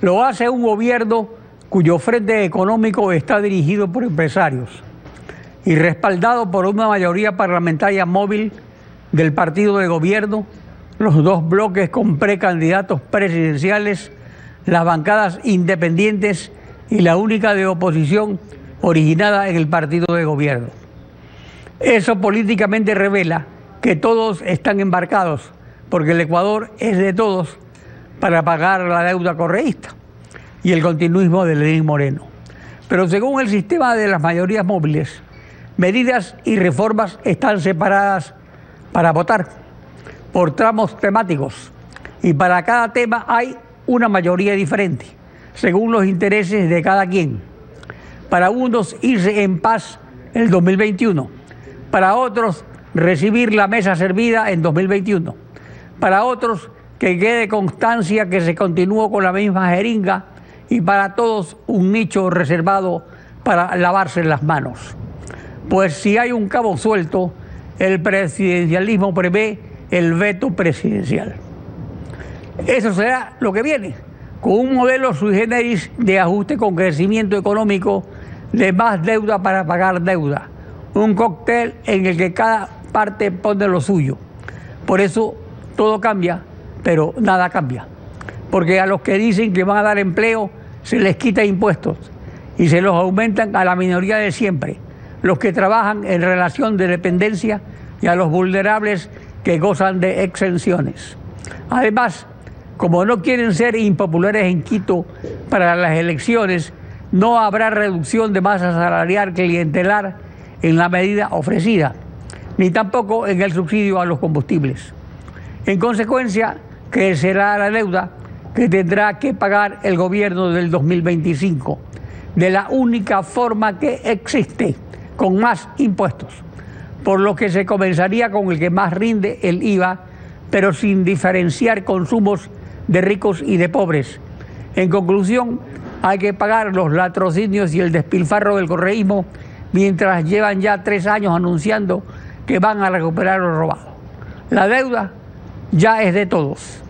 Lo hace un gobierno cuyo frente económico está dirigido por empresarios y respaldado por una mayoría parlamentaria móvil del partido de gobierno, los dos bloques con precandidatos presidenciales, las bancadas independientes y la única de oposición originada en el partido de gobierno. Eso políticamente revela que todos están embarcados, porque el Ecuador es de todos para pagar la deuda correísta y el continuismo de Lenín Moreno. Pero según el sistema de las mayorías móviles, medidas y reformas están separadas para votar por tramos temáticos y para cada tema hay una mayoría diferente, según los intereses de cada quien. Para unos irse en paz el 2021, para otros recibir la mesa servida en 2021, para otros que quede constancia que se continuó con la misma jeringa y para todos un nicho reservado para lavarse las manos. Pues si hay un cabo suelto, el presidencialismo prevé el veto presidencial. Eso será lo que viene, con un modelo sui generis de ajuste con crecimiento económico, de más deuda para pagar deuda, un cóctel en el que cada parte pone lo suyo. Por eso todo cambia, pero nada cambia. Porque a los que dicen que van a dar empleo se les quita impuestos y se los aumentan a la minoría de siempre, los que trabajan en relación de dependencia y a los vulnerables que gozan de exenciones. Además, como no quieren ser impopulares en Quito para las elecciones, no habrá reducción de masa salarial clientelar en la medida ofrecida, ni tampoco en el subsidio a los combustibles. En consecuencia, crecerá la deuda que tendrá que pagar el gobierno del 2025, de la única forma que existe, con más impuestos, por lo que se comenzaría con el que más rinde el IVA, pero sin diferenciar consumos de ricos y de pobres. En conclusión, hay que pagar los latrocinios y el despilfarro del correísmo mientras llevan ya tres años anunciando que van a recuperar lo robado. La deuda ya es de todos.